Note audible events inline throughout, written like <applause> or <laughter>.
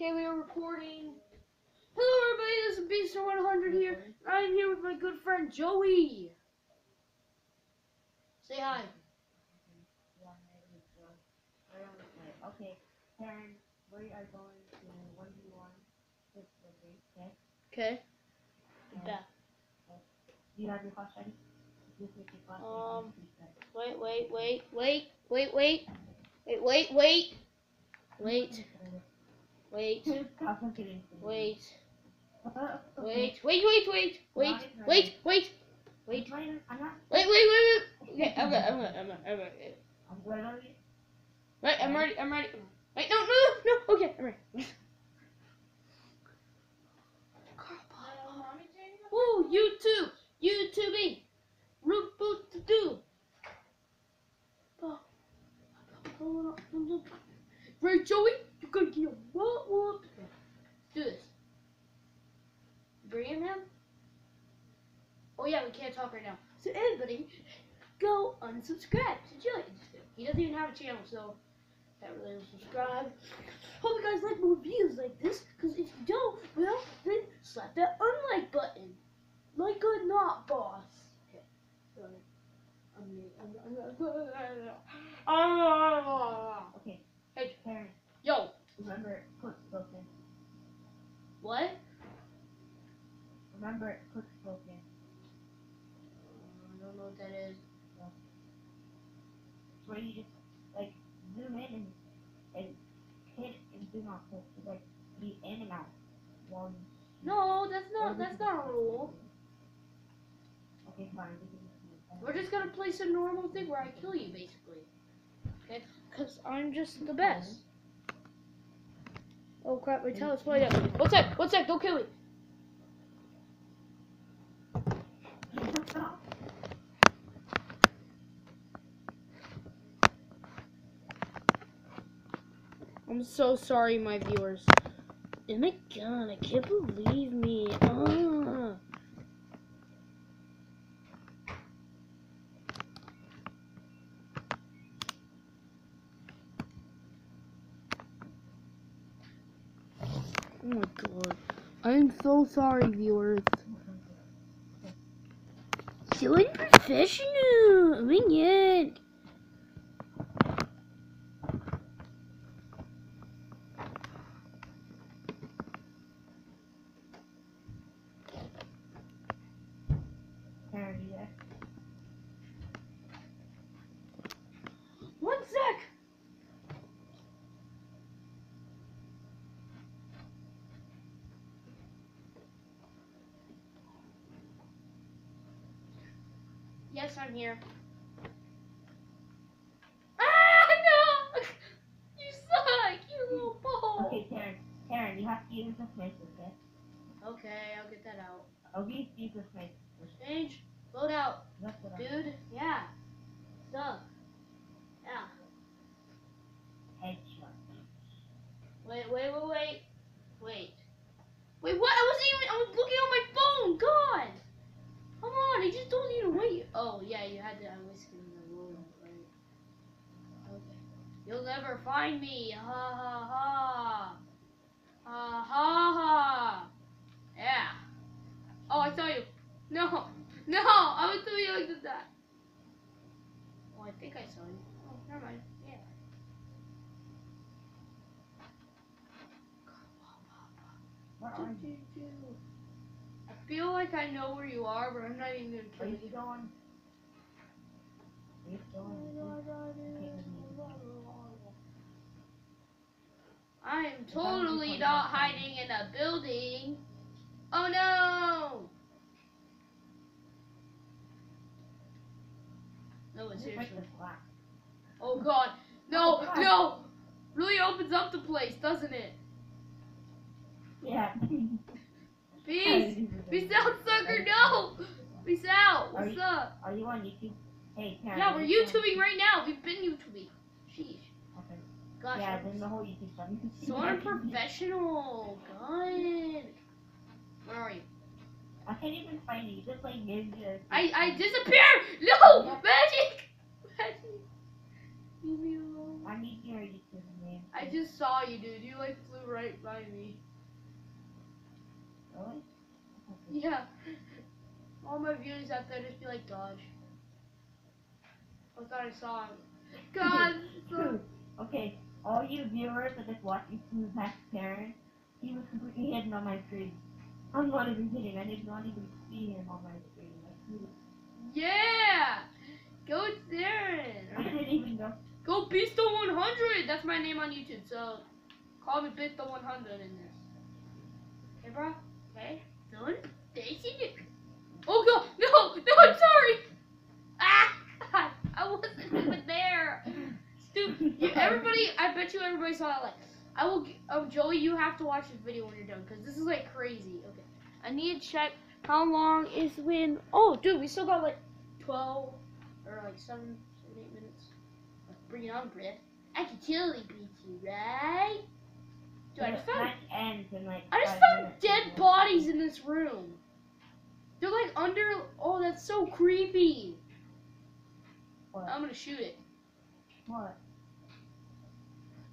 Okay, we are recording. Hello, everybody. This is Beast 100 here. I'm here with my good friend Joey. Say hi. Okay, Karen, we are going to 1v1 with the base, okay? Okay. Do you have your class ready? Just make your class Um. Wait, wait, wait, wait, wait, wait, wait, wait, wait, wait, Wait. Wait. Wait, wait, wait, wait, wait, wait, wait, wait. Wait, wait, wait, wait. Okay, I'm good, I'm good, I'm good, I'm good. I'm good already. Right, I'm ready, I'm ready. Wait, no, no, no, okay, I'm ready. Woo, YouTube, YouTubing, Root to do. Right, Joey? You're gonna get what what? Let's do this. Bring him. Oh yeah, we can't talk right now. So everybody, go unsubscribe to Joey. He doesn't even have a channel, so that really subscribe. Hope you guys like more videos like this, because if you don't, well, then slap that unlike button. Like or not, boss. Okay. Okay. Hey. Yo, remember cook spoken. what? Remember cook spoken. I don't know what that is. It's where you just like zoom in and and hit and zoom out. So it's like be in and out. One. No, that's not. That's not a rule. Okay, fine. We're just gonna play some normal thing where I kill you, basically. Okay? Cause I'm just the best. Oh crap! my tell us mm-hmm. what I One sec. One sec. Don't kill me. I'm so sorry, my viewers. Oh my god, I can't believe me. Oh so sorry, viewers. Soy I mean, it. Yes, I'm here. Ah, <laughs> no! You suck, you little ball. Okay, Karen. Karen, you have to use the snake, okay? Okay, I'll get that out. I'll give you the snake. Change. Load out. That's what I Dude, yeah. Stuff. Yeah. headshot. Wait, wait, wait, wait. Wait. Wait, what? I wasn't even, I was looking on my phone. God. Come on, I just told you to wait. Oh, yeah, you had to, I was in the room, right? Okay. You'll me. Ha ha ha. Ha ha ha. Yeah. Oh, I saw you. No. No, I was doing like that. Oh, I think I saw you. Oh, never mind. Yeah. Where are you? I feel like I know where you are, but I'm not even gonna Are kill you on? Are you still on? I am totally not hiding in a building. Oh no! No, Just seriously. like the flat. Oh god. No, Oh, God. no! Really opens up the place, doesn't it? Yeah. <laughs> Peace! Peace out, sucker! No! Peace out! Are What's you- up? Are you on YouTube? Hey, Karen. Yeah, we're YouTubing right now. We've been YouTubing. Sheesh. Gosh. Yeah, I'm then the whole YouTube stuff. You <laughs> can So unprofessional. God. Where are you? I can't even find you. You just like maybe. I I disappeared. No Yeah. magic. Magic. Leave me alone. I need your YouTube name. I just saw you, dude. You like flew right by me. Really? Yeah. All my viewers out there just be like, Dodge. I thought I saw him. God. <laughs> viewers that just watching Smooth Past Parent, he was completely hidden on my screen. I'm not even kidding. I did not even see him on my screen. Like, yeah. Go I didn't even know. Go Beast 100. That's my name on YouTube. So call me Beast 100 in this. Okay, bro. Okay. Don't stay secret. Oh God. No. No. I'm sorry. Ah. I wasn't even there. Stupid. You, everybody. I bet you everybody. Like, I will. Oh, Joey, you have to watch this video when you're done because this is like crazy. Okay. I need to check how long is when. Oh, dude, we still got like 12 or like seven, seven, eight minutes. Let's bring it on, Britt. I can totally beat you, right? Dude, I just found like I just found dead bodies in this room. They're like under. Oh, that's so creepy. What? I'm gonna shoot it. What?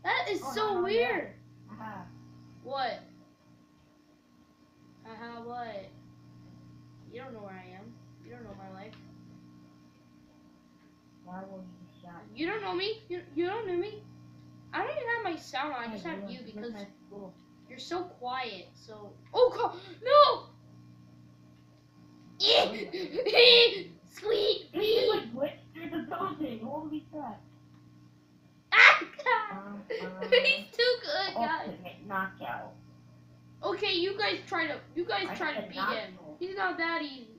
That is Oh, so no, weird. Aha. What? Uh-huh, what? You don't know where I am. You don't know my life. Why will you shot? You don't know me. You, you don't know me. I don't even have my sound on. I just have you because visit my school? you're so quiet. So. Oh God! No! Sweet He me! like went through the building. Holy crap. Ah, God. Um, um, <laughs> He's too good, guys. Ultimate knockout. Okay, you guys try to. You guys I try to beat him. knockout. He's not that easy.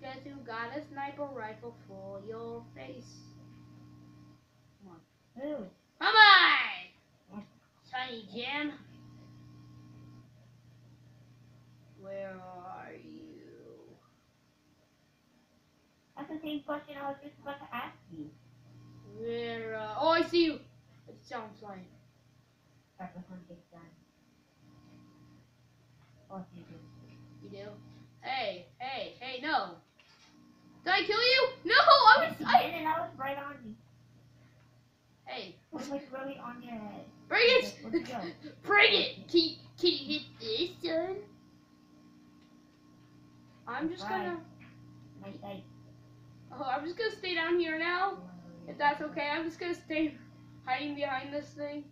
Guess who got a sniper rifle for your face? Who? Come on! Tiny Jim. Where are you? That's the same question I was just about to ask you. Where, uh, oh, I see you. It sounds flying. That's a hunting gun. Oh, you do. You do? Hey, hey, hey, no. Did I kill you? No, I was, I, did, and I was right on you. hey, I was like really on your head. bring it. <laughs> Bring it. Can you, can you hit this, son? I'm just gonna, My sight. oh, I'm just gonna stay down here now. If that's okay, I'm just gonna stay hiding behind this thing.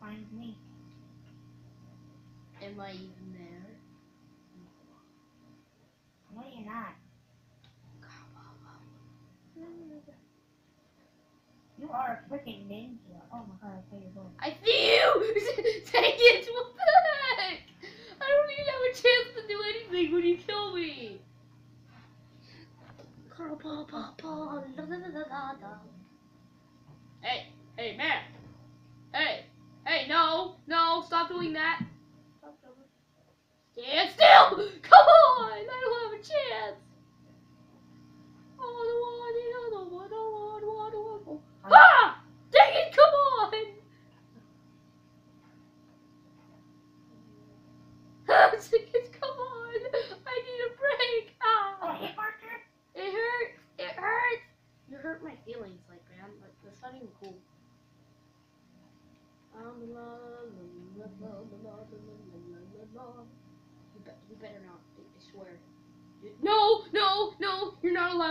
Find me. Am I even there? No, you're not. You are a freaking ninja. Oh my god, I saw your voice. I see you! <laughs> Take it! What the heck? I don't even have a chance to do anything when you kill me. Hey, hey, man. Hey, hey, no, no, stop doing that. Stand still! <laughs> Come on! I don't have a chance.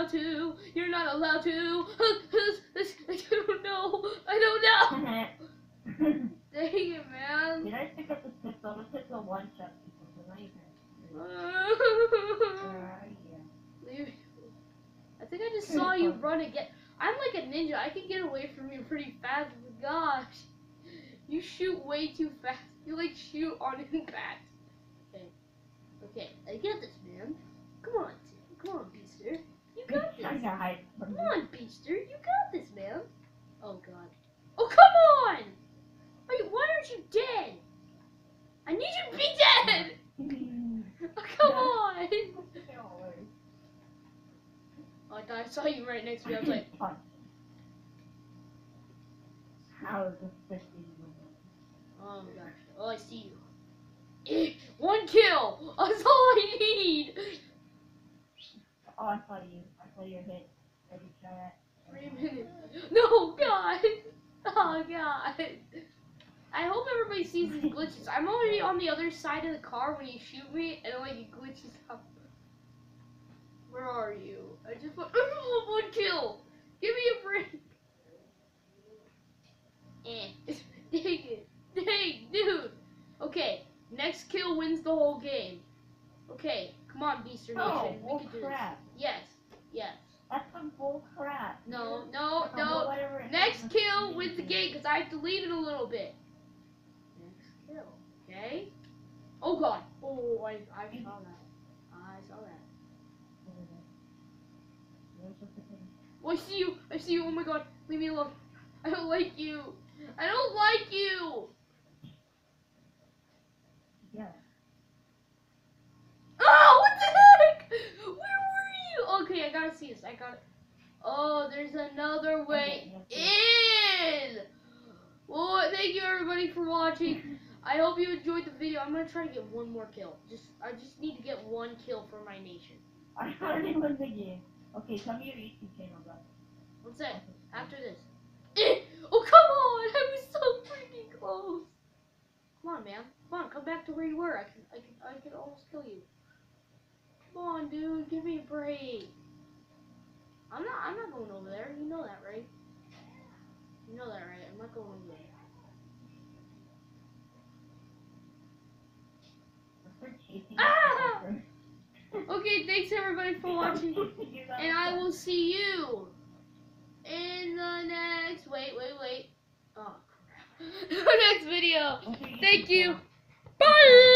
Allowed to. You're not allowed to. <laughs> I don't know. I don't know. <laughs> Dang it, man. Did I pick up the pistol? The pistol one shot people, so now you. Yeah. I think I just saw you run again. I'm like a ninja. I can get away from you pretty fast. Gosh, you shoot way too fast. You like shoot on <laughs> impact. Okay, okay, I get this, man. Come on, come on, Beaster. Got this. Trying to hide Come on, Beaster. You got this, man. Oh God. Oh come on! You, why aren't you dead? I need you to be dead. <laughs> Oh, come on. <laughs> Oh, I thought I saw you right next to me. I was like. How is this oh my gosh. Oh, I see you. One kill. That's all I need. Oh, I saw you. Your hit. Start. Three minutes. <laughs> No, God. <laughs> Oh, God. I hope everybody sees these glitches. I'm already on the other side of the car when you shoot me, and like it glitches up. Where are you? I just want, I just want one kill. Give me a break. Eh. <laughs> Dang it. Dang, dude. Okay, next kill wins the whole game. Okay, come on, Beaster Nation. Oh, we bull can do crap. this. Yes, yes. That's some bull crap. No, no, no. Next kill wins the game because I have to leave it a little bit. Next kill. Okay. Oh god. Oh, I, I saw that. I saw that. Oh, I see you. I see you. Oh my god. Leave me alone. I don't like you. I don't like you. Yeah. Oh, what the heck? Where were you? Okay, I gotta see this. I got. There's another way in. Well, thank you everybody for watching. I hope you enjoyed the video. I'm gonna try to get one more kill. Just, I just need to get one kill for my nation. I already won the game. Okay, tell me your YouTube channel, bro. What's that? After this. <laughs> Oh, come on! I was so freaking close. Come on, man. Come on, come back to where you were. I can, I can, I can almost kill you. Come on, dude. Give me a break. I'm not, I'm not going over there. You know that, right? You know that, right? I'm not going over there. Ah! <laughs> Okay, thanks everybody for watching. <laughs> And I will see you in the next. Wait, wait, wait. Oh crap! <laughs> next video. Thank you. Bye.